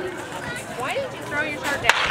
Why did you throw your shirt down?